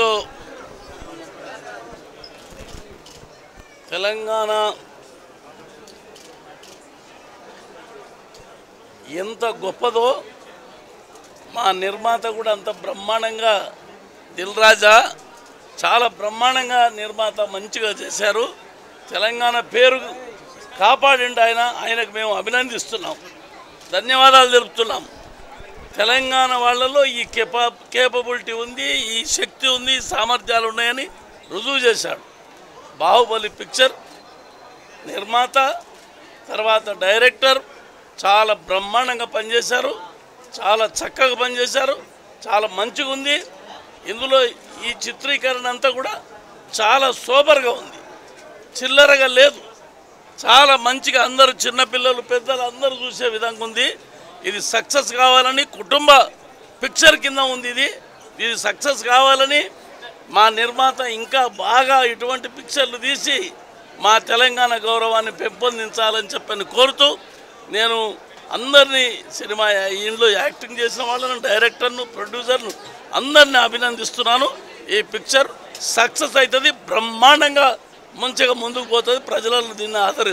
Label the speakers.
Speaker 1: ముందు తెలంగాణ ఎంత గొప్పదో మా నిర్మాత కూడా అంత బ్రహ్మాండంగా దిల్రాజా చాలా బ్రహ్మాండంగా నిర్మాత మంచిగా చేశారు. తెలంగాణ పేరు కాపాడండి ఆయన ఆయనకు మేము అభినందిస్తున్నాం. ధన్యవాదాలు తెలుపుతున్నాము తెలంగాణ వాళ్ళలో ఈ కెపా కేపబిలిటీ ఉంది ఈ శక్తి ఉంది సామర్థ్యాలు ఉన్నాయని రుజువు చేశాడు. బాహుబలి పిక్చర్ నిర్మాత తర్వాత డైరెక్టర్ చాలా బ్రహ్మాండంగా పనిచేశారు చాలా చక్కగా పనిచేశారు చాలా మంచిగా ఉంది. ఇందులో ఈ చిత్రీకరణ అంతా కూడా చాలా సూపర్గా ఉంది. చిల్లరగా లేదు. చాలా మంచిగా అందరూ చిన్నపిల్లలు పెద్దలు అందరూ చూసే విధంగా ఉంది. ఇది సక్సెస్ కావాలని కుటుంబ పిక్చర్ కింద ఉంది ఇది. ఇది సక్సెస్ కావాలని మా నిర్మాత ఇంకా బాగా ఇటువంటి పిక్చర్లు తీసి మా తెలంగాణ గౌరవాన్ని పెంపొందించాలని చెప్పని కోరుతూ నేను అందరినీ సినిమా ఇంట్లో యాక్టింగ్ చేసిన వాళ్ళను డైరెక్టర్ను ప్రొడ్యూసర్ను అందరినీ అభినందిస్తున్నాను. ఈ పిక్చర్ సక్సెస్ అవుతుంది బ్రహ్మాండంగా మంచిగా ముందుకు పోతుంది ప్రజలను దీన్ని ఆదరిస్తుంది.